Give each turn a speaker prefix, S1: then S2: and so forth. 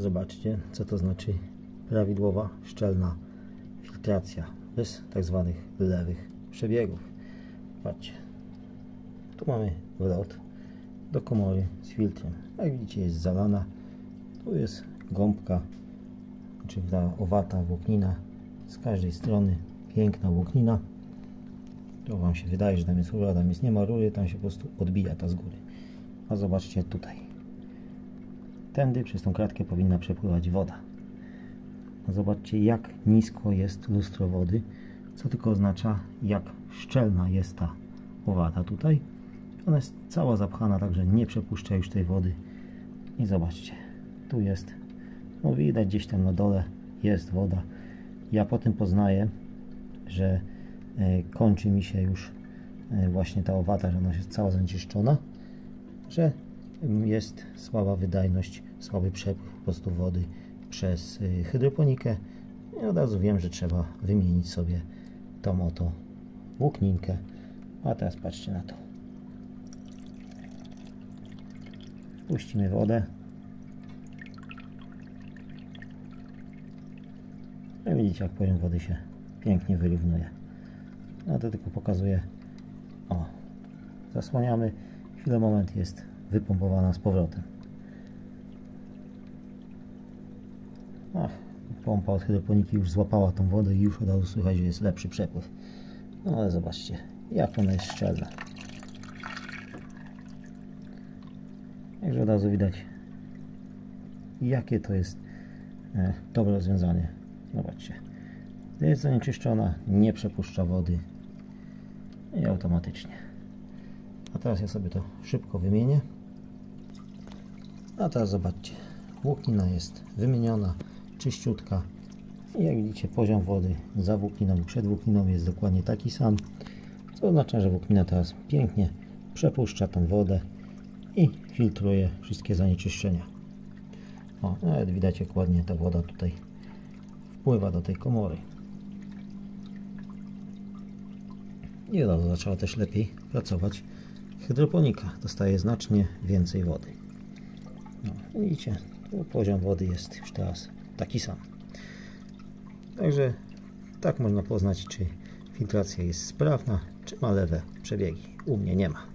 S1: Zobaczcie, co to znaczy prawidłowa, szczelna filtracja bez tak zwanych lewych przebiegów. Patrzcie, tu mamy wlot do komory z filtrem. Jak widzicie jest zalana. Tu jest gąbka, czy ta owata włóknina z każdej strony. Piękna włóknina. To Wam się wydaje, że tam jest rura, tam jest nie ma rury, tam się po prostu odbija ta z góry. A zobaczcie tutaj. Tędy przez tą kratkę powinna przepływać woda. A zobaczcie jak nisko jest lustro wody, co tylko oznacza jak szczelna jest ta owata tutaj. Ona jest cała zapchana, także nie przepuszcza już tej wody. I zobaczcie, tu jest, no widać gdzieś tam na dole jest woda. Ja potem poznaję, że e, kończy mi się już e, właśnie ta owata, że ona jest cała zanieczyszczona, że jest słaba wydajność, słaby przepływ po prostu wody przez e, hydroponikę i od razu wiem, że trzeba wymienić sobie tą oto włókninkę. A teraz patrzcie na to. Puścimy wodę. No widzicie jak poziom wody się pięknie wyrównuje. No to tylko pokazuje. O, zasłaniamy. Chwilę moment jest wypompowana z powrotem. Ach, pompa od hydroponiki już złapała tą wodę i już od razu słychać, że jest lepszy przepływ. No ale zobaczcie, jak ona jest szczelna. Także od razu widać, jakie to jest e, dobre rozwiązanie. Zobaczcie. Jest zanieczyszczona, nie przepuszcza wody i automatycznie. A teraz ja sobie to szybko wymienię. A teraz zobaczcie, włóknina jest wymieniona, czyściutka. I jak widzicie poziom wody za włókniną i przed włókniną jest dokładnie taki sam. Co oznacza, że włóknina teraz pięknie przepuszcza tą wodę i filtruje wszystkie zanieczyszczenia. O, nawet widać jak ładnie ta woda tutaj wpływa do tej komory. I od razu zaczęła też lepiej pracować hydroponika. Dostaje znacznie więcej wody. No, widzicie, poziom wody jest już teraz taki sam. Także tak można poznać, czy filtracja jest sprawna, czy ma lewe przebiegi. U mnie nie ma.